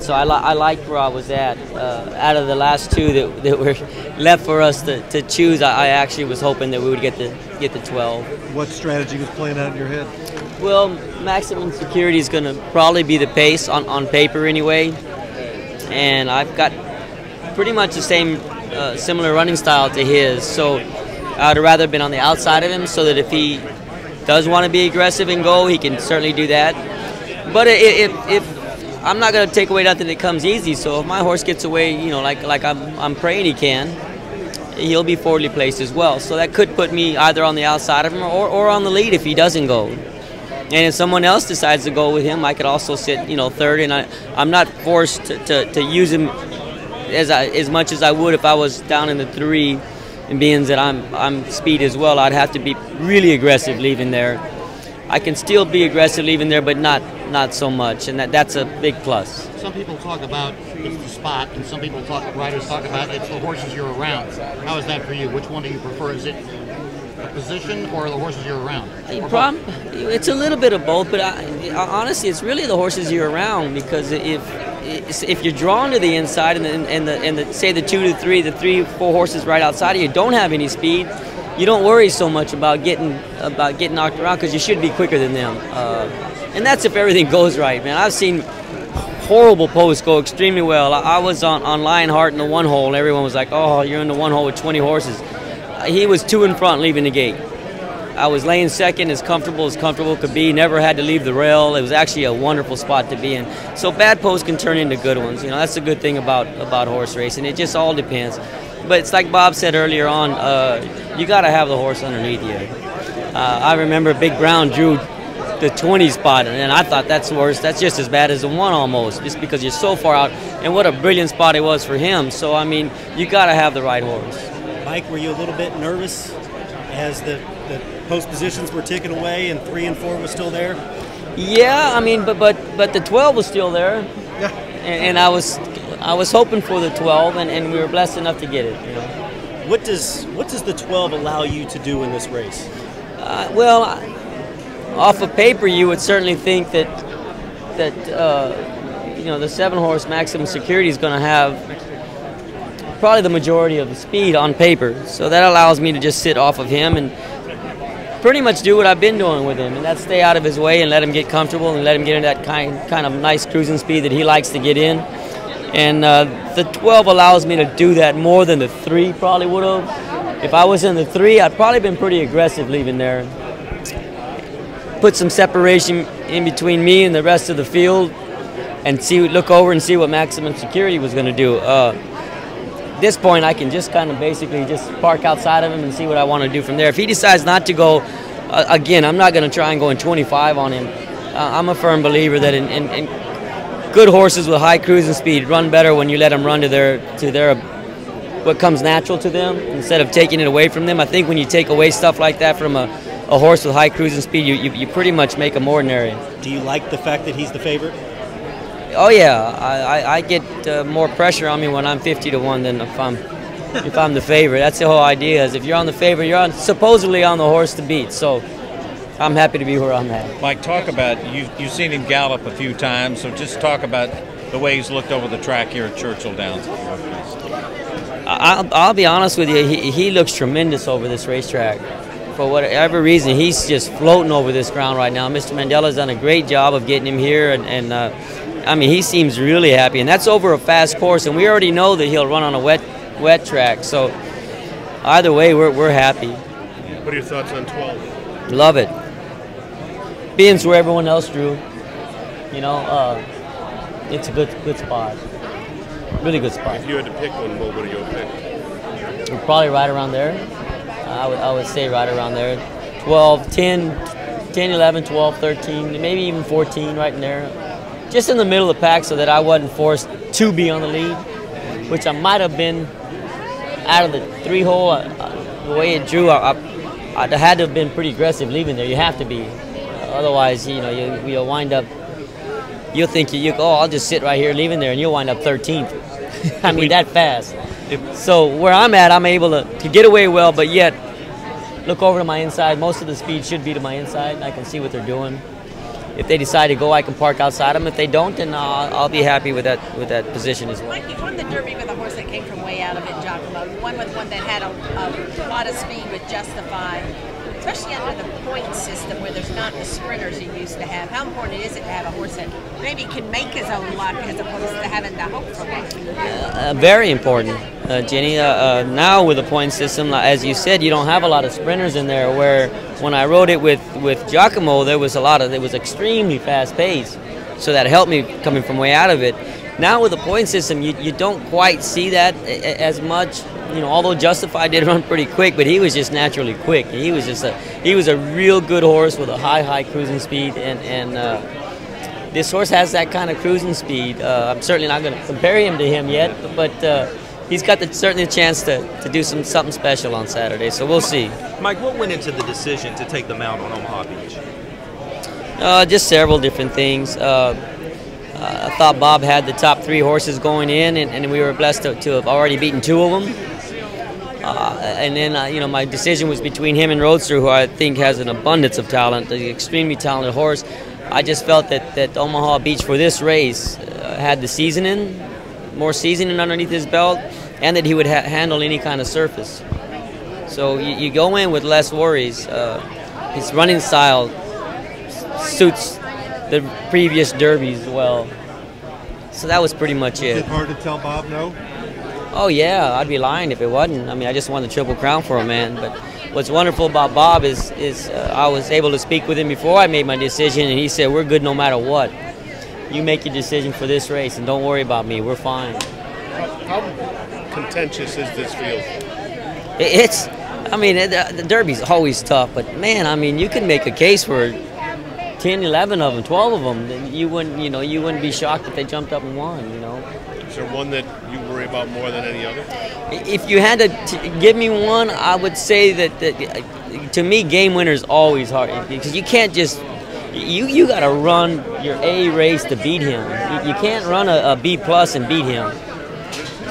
So I, li- I liked where I was at. Uh, out of the last two that, that were left for us to, to choose, I, I actually was hoping that we would get the get the 12. What strategy was playing out in your head? Well, maximum security is going to probably be the pace on, on paper anyway, and I've got pretty much the same uh, similar running style to his. So I'd rather been on the outside of him so that if he does want to be aggressive and go, he can certainly do that. But if, if I'm not going to take away nothing that comes easy. So if my horse gets away, you know, like like I'm, I'm praying he can, he'll be forwardly placed as well. So that could put me either on the outside of him or, or on the lead if he doesn't go. And if someone else decides to go with him, I could also sit, you know, third. And I, I'm not forced to, to, to use him as I, as much as I would if I was down in the three. And being that I'm I'm speed as well, I'd have to be really aggressive leaving there. I can still be aggressive leaving there, but not not so much, and that, that's a big plus. Some people talk about the spot, and some people talk riders talk about it's the horses you're around. How is that for you? Which one do you prefer? Is it a position or the horses you're around? Uh, Prom, it's a little bit of both, but I, uh, honestly, it's really the horses you're around because if if you're drawn to the inside and the, and the, and the say the two to three, the three four horses right outside of you don't have any speed, you don't worry so much about getting about getting knocked around because you should be quicker than them. Uh, and that's if everything goes right, man. I've seen horrible posts go extremely well. I, I was on, on Lion Heart in the one hole, and everyone was like, oh, you're in the one hole with 20 horses. He was two in front leaving the gate. I was laying second, as comfortable as comfortable could be. Never had to leave the rail. It was actually a wonderful spot to be in. So bad posts can turn into good ones. You know, that's the good thing about about horse racing. It just all depends. But it's like Bob said earlier on. Uh, you got to have the horse underneath you. Uh, I remember Big Brown drew the 20 spot, and I thought that's worse. That's just as bad as the one almost, just because you're so far out. And what a brilliant spot it was for him. So I mean, you got to have the right horse. Mike, were you a little bit nervous as the, the post positions were ticking away and three and four was still there? Yeah, I mean, but but but the 12 was still there. Yeah. And, and I was I was hoping for the 12, and, and we were blessed enough to get it. You know. What does what does the 12 allow you to do in this race? Uh, well, off of paper, you would certainly think that that uh, you know the seven horse maximum security is going to have probably the majority of the speed on paper. So that allows me to just sit off of him and pretty much do what I've been doing with him, and that's stay out of his way and let him get comfortable and let him get in that kind kind of nice cruising speed that he likes to get in. And uh, the 12 allows me to do that more than the three probably would have. If I was in the three, I'd probably been pretty aggressive leaving there put some separation in between me and the rest of the field and see look over and see what maximum security was going to do. Uh, this point, I can just kind of basically just park outside of him and see what I want to do from there. If he decides not to go, uh, again, I'm not going to try and go in 25 on him. Uh, I'm a firm believer that in, in, in, good horses with high cruising speed run better when you let them run to their to their what comes natural to them instead of taking it away from them. I think when you take away stuff like that from a a horse with high cruising speed, you, you, you pretty much make him ordinary. Do you like the fact that he's the favorite? Oh yeah, I, I, I get uh, more pressure on me when I'm 50 to one than if I'm if I'm the favorite. That's the whole idea. Is if you're on the favorite, you're on, supposedly on the horse to beat. So I'm happy to be where I'm at. Mike, talk about you. You've seen him gallop a few times, so just talk about the way he's looked over the track here at Churchill Downs. I'll, I'll be honest with you. He, he looks tremendous over this racetrack for whatever reason, he's just floating over this ground right now. Mr. Mandella's done a great job of getting him here, and, and uh, I mean, he seems really happy. And that's over a fast course, and we already know that he'll run on a wet, wet track. So either way, we're, we're happy. What are your thoughts on 12? Love it. Being where everyone else drew, you know, uh, it's a good good spot. Really good spot. If you had to pick one, what would you pick? We're probably right around there. I would, I would say right around there. 12, 10, 10, 11, 12, 13, maybe even 14 right in there. Just in the middle of the pack so that I wasn't forced to be on the lead, which I might have been out of the three hole. Uh, the way it drew, I, I, I, had to have been pretty aggressive leaving there. You have to be. Otherwise, you know, you, you'll wind up, you'll think, you, you oh, I'll just sit right here leaving there, and you'll wind up 13th. I mean, that fast. So where I'm at, I'm able to, to get away well, but yet look over to my inside. Most of the speed should be to my inside. I can see what they're doing. if they decide to go, I can park outside them. If they don't, then I'll, I'll be happy with that with that position as well. Mike, you won the Derby with a horse that came from way out of it, Giacomo. You won with one that had a, a lot of speed with Justify, especially under the point system where there's not the sprinters you used to have. How important is it to have a horse that maybe can make his own luck as opposed to having to hope for one? Uh, very important, uh, Jenny. Uh, uh, now with the point system, as you said, you don't have a lot of sprinters in there. Where when I rode it with with Giacomo, there was a lot of it was extremely fast pace, so that helped me coming from way out of it. Now with the point system, you, you don't quite see that as much. You know, although Justify did run pretty quick, but he was just naturally quick. He was just a he was a real good horse with a high high cruising speed and and. Uh, this horse has that kind of cruising speed. Uh, I'm certainly not going to compare him to him yet, but uh, he's got the, certainly a chance to, to do some something special on Saturday. So we'll see. Mike, what went into the decision to take the mount on Omaha Beach? Uh, just several different things. Uh, uh, I thought Bob had the top three horses going in, and, and we were blessed to, to have already beaten two of them. Uh, and then, uh, you know, my decision was between him and Roadster, who I think has an abundance of talent, an extremely talented horse. I just felt that, that Omaha Beach for this race uh, had the seasoning, more seasoning underneath his belt, and that he would ha- handle any kind of surface. So you, you go in with less worries. Uh, his running style suits the previous derbies well. So that was pretty much Is it. it hard to tell Bob no? Oh yeah, I'd be lying if it wasn't. I mean, I just won the triple crown for a man. But what's wonderful about Bob is is uh, I was able to speak with him before I made my decision, and he said we're good no matter what. You make your decision for this race, and don't worry about me. We're fine. How contentious is this field? It's, I mean, it, the Derby's always tough, but man, I mean, you can make a case for 10, 11 of them, 12 of them. You wouldn't, you know, you wouldn't be shocked if they jumped up and won. You know, there one that you worry about more than any other? if you had to give me one, I would say that, that uh, to me, game winner is always hard because you can't just. You, you got to run your A race to beat him. You, you can't run a, a B plus and beat him.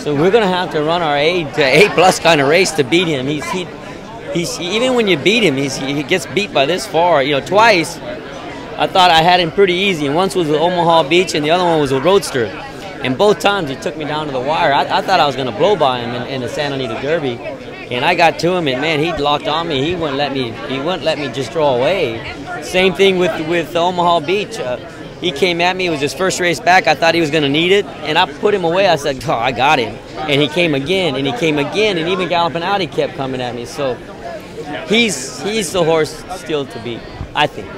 So we're gonna have to run our A to A plus kind of race to beat him. He's he, he's even when you beat him, he's, he gets beat by this far. You know, twice I thought I had him pretty easy. And once was with Omaha Beach, and the other one was with Roadster. And both times he took me down to the wire. I, I thought I was gonna blow by him in, in the Santa Anita Derby, and I got to him, and man, he locked on me. He wouldn't let me. He wouldn't let me just draw away. Same thing with with Omaha Beach. Uh, he came at me. It was his first race back. I thought he was going to need it, and I put him away. I said, "Oh, I got him." And he came again, and he came again, and even galloping out, he kept coming at me. So he's he's the horse still to beat, I think.